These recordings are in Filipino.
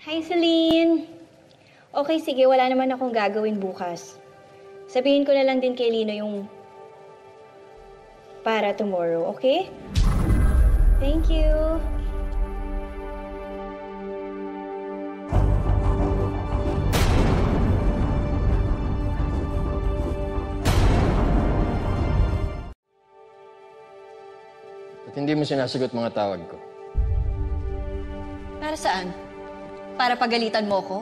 Hi, Celine! Okay, sige, wala naman akong gagawin bukas. Sabihin ko na lang din kay Lino yung para tomorrow, okay? Thank you. At hindi mo sinasagot mga tawag ko. Para saan? Para pagalitan mo ko?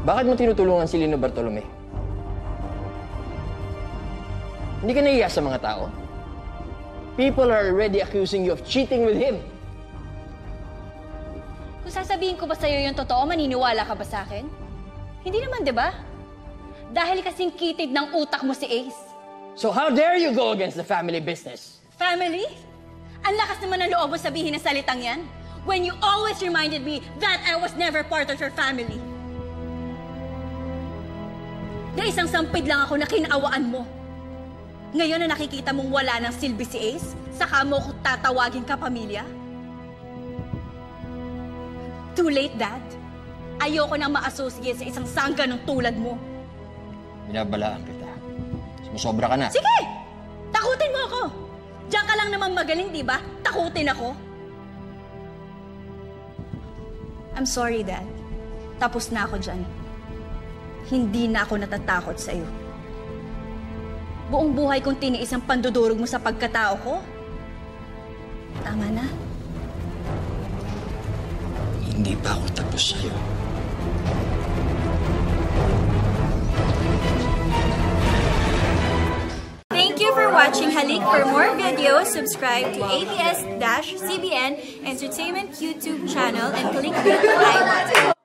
Bakit mo tinutulungan si Lino Bartolome? Hindi ka nahiya sa mga tao? People are already accusing you of cheating with him. Kung sasabihin ko ba sa'yo yung totoo, maniniwala ka ba sa akin? Hindi naman, di ba? Dahil kasing kitid ng utak mo si Ace. So how dare you go against the family business? Family? Ang lakas naman ng loob mo sabihin ng salitang yan. When you always reminded me that I was never part of your family. Na isang sampid lang ako na kinaawaan mo. Ngayon na nakikita mong wala ng silbi si Ace, saka mo ko tatawagin ka pamilya? Too late, Dad. Ayoko nang ma-associate sa isang sangga ng tulad mo. Binabalaan kita. Sumusobra ka na. Sige! Takutin mo ako! Diyan ka lang naman magaling, di ba? Takutin ako. I'm sorry, Dad. Tapos na ako dyan. Hindi na ako natatakot sa iyo. Buong buhay kong tiniis ang pandudurog mo sa pagkatao ko. Tama na. Hindi pa ako tapos sa'yo. Watching Halik. For more videos, subscribe to ABS-CBN Entertainment YouTube channel and click the icon.